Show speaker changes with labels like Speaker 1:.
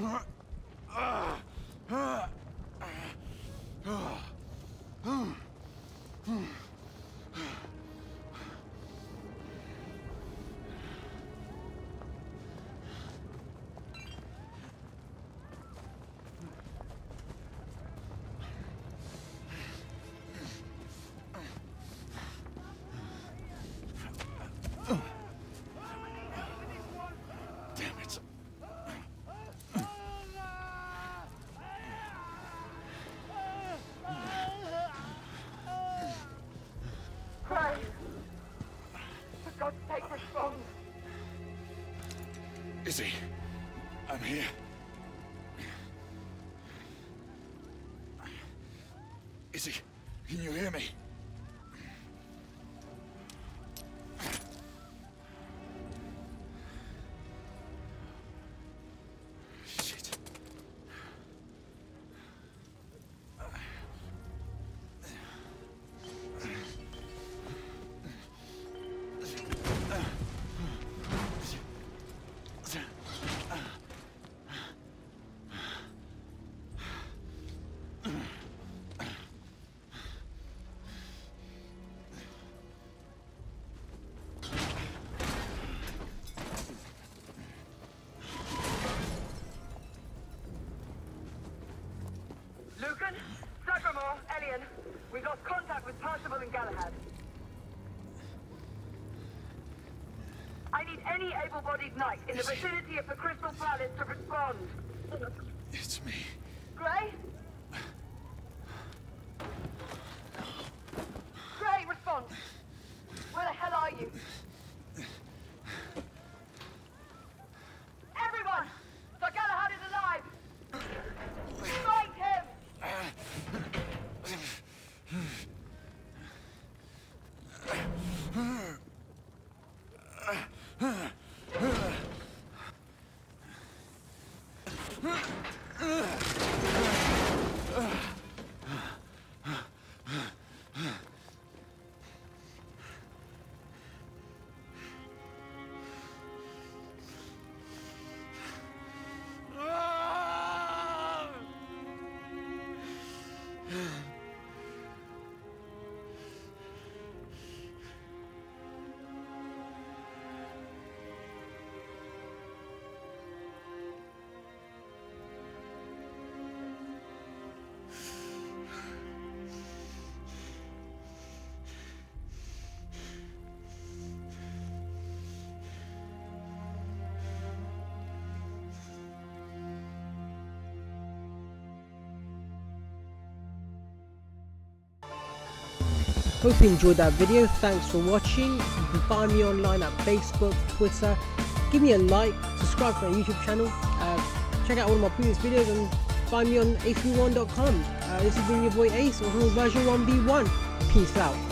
Speaker 1: Damn
Speaker 2: ah. Respond!
Speaker 1: Izzy, I'm here. Izzy, can you hear me?
Speaker 2: Sacramore, Elian, we've lost contact with Percival and Galahad. I need any able-bodied knight in the vicinity of the Crystal Palace to respond.
Speaker 1: It's me.
Speaker 2: Gray? Gray, respond! Where the hell are you? Yeah.
Speaker 3: Hope you enjoyed that video. Thanks for watching. You can find me online at Facebook, Twitter. Give me a like, subscribe to my YouTube channel. Uh, check out all of my previous videos and find me on acev1.com. Uh, this has been your boy Ace, or version 1v1. Peace out.